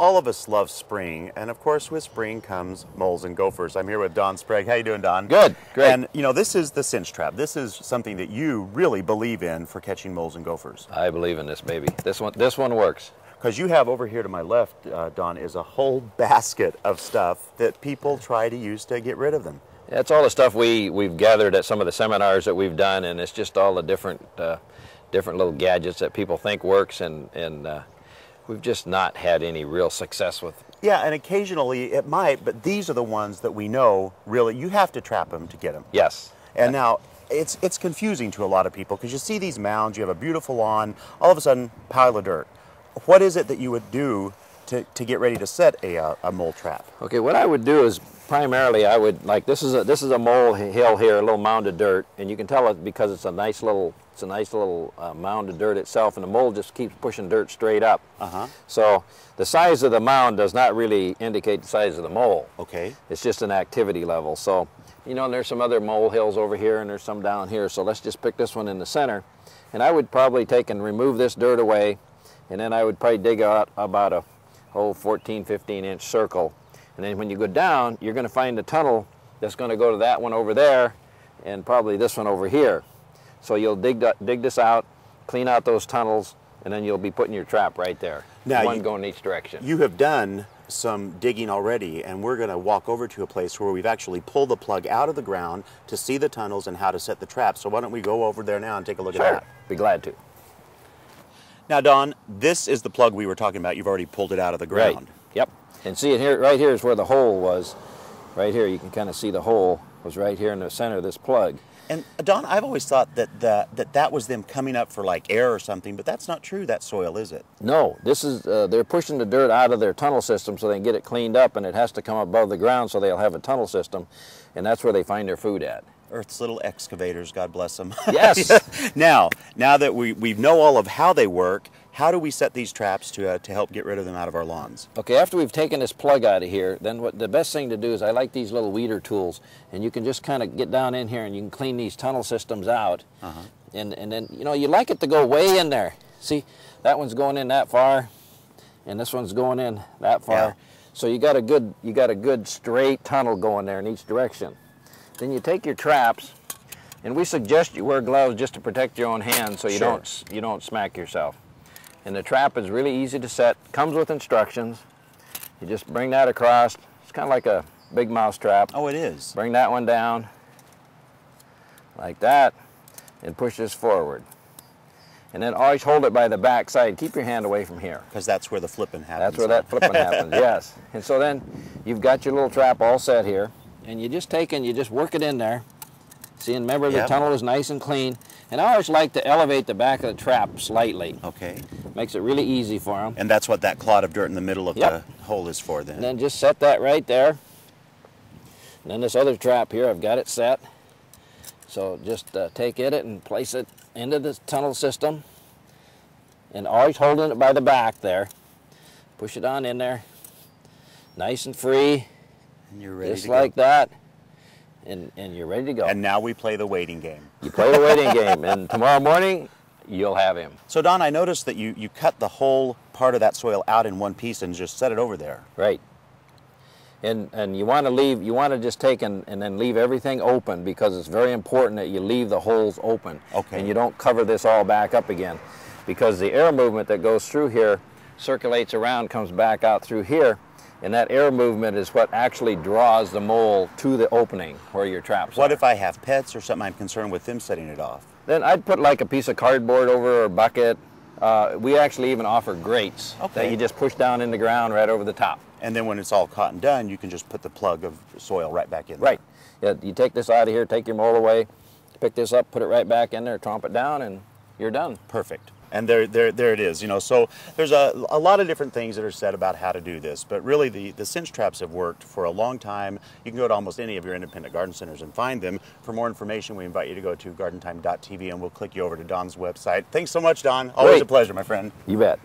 all of us love spring, and of course, with spring comes moles and gophers. I'm here with Don Sprague. How you doing, Don? Good, great. And you know, this is the cinch trap. This is something that you really believe in for catching moles and gophers. I believe in this baby. This one, this one works. Because you have over here to my left, uh, Don, is a whole basket of stuff that people try to use to get rid of them. That's all the stuff we we've gathered at some of the seminars that we've done, and it's just all the different uh, different little gadgets that people think works, and and uh, we've just not had any real success with. Yeah, and occasionally it might, but these are the ones that we know really you have to trap them to get them. Yes. And now it's it's confusing to a lot of people because you see these mounds, you have a beautiful lawn, all of a sudden pile of dirt. What is it that you would do to, to get ready to set a, uh, a mole trap? Okay, what I would do is primarily I would like this is a this is a mole hill here, a little mound of dirt, and you can tell it because it's a nice little it's a nice little uh, mound of dirt itself, and the mole just keeps pushing dirt straight up. Uh-huh. So the size of the mound does not really indicate the size of the mole. Okay. It's just an activity level. So you know, and there's some other mole hills over here, and there's some down here. So let's just pick this one in the center, and I would probably take and remove this dirt away, and then I would probably dig out about a whole 14, 15 inch circle and then when you go down, you're going to find a tunnel that's going to go to that one over there and probably this one over here. So you'll dig, dig this out, clean out those tunnels, and then you'll be putting your trap right there. Now one you, going each direction. You have done some digging already, and we're going to walk over to a place where we've actually pulled the plug out of the ground to see the tunnels and how to set the trap. So why don't we go over there now and take a look sure. at that? Be glad to. Now, Don, this is the plug we were talking about. You've already pulled it out of the ground. Right. Yep. And see it here, right here is where the hole was. Right here, you can kind of see the hole was right here in the center of this plug. And Don, I've always thought that the, that that was them coming up for like air or something, but that's not true. That soil, is it? No, this is uh, they're pushing the dirt out of their tunnel system so they can get it cleaned up, and it has to come above the ground so they'll have a tunnel system, and that's where they find their food at. Earth's little excavators, God bless them. Yes. now, now that we we know all of how they work, how do we set these traps to, uh, to help get rid of them out of our lawns? Okay, after we've taken this plug out of here, then what the best thing to do is I like these little weeder tools, and you can just kind of get down in here and you can clean these tunnel systems out. Uh -huh. And, and then, you know, you like it to go way in there. See, that one's going in that far, and this one's going in that far. Yeah. So you got a good, you got a good straight tunnel going there in each direction. Then you take your traps, and we suggest you wear gloves just to protect your own hands so you sure. don't you don't smack yourself. And the trap is really easy to set. Comes with instructions. You just bring that across. It's kind of like a big mouse trap. Oh, it is. Bring that one down like that and push this forward. And then always hold it by the back side. Keep your hand away from here. Because that's where the flipping happens. That's where that flipping happens, yes. And so then you've got your little trap all set here. And you just take and you just work it in there. See, and remember yep. the tunnel is nice and clean. And I always like to elevate the back of the trap slightly. Okay. Makes it really easy for them. And that's what that clod of dirt in the middle of yep. the hole is for then. And then just set that right there. And then this other trap here, I've got it set. So just uh, take it and place it into the tunnel system. And always holding it by the back there. Push it on in there. Nice and free. And you're ready Just like go. that and, and you're ready to go. And now we play the waiting game. You play the waiting game, and tomorrow morning, you'll have him. So Don, I noticed that you, you cut the whole part of that soil out in one piece and just set it over there. Right. And, and you want to leave, you want to just take and, and then leave everything open because it's very important that you leave the holes open. Okay. And you don't cover this all back up again because the air movement that goes through here circulates around, comes back out through here, and that air movement is what actually draws the mole to the opening where your traps What are. if I have pets or something I'm concerned with them setting it off? Then I'd put like a piece of cardboard over or a bucket. Uh, we actually even offer grates okay. that you just push down in the ground right over the top. And then when it's all caught and done, you can just put the plug of soil right back in there. Right. Yeah, you take this out of here, take your mole away, pick this up, put it right back in there, tromp it down, and you're done. Perfect and there, there, there it is. You know, so there's a, a lot of different things that are said about how to do this, but really the, the cinch traps have worked for a long time. You can go to almost any of your independent garden centers and find them. For more information, we invite you to go to gardentime.tv and we'll click you over to Don's website. Thanks so much, Don. Always Great. a pleasure, my friend. You bet.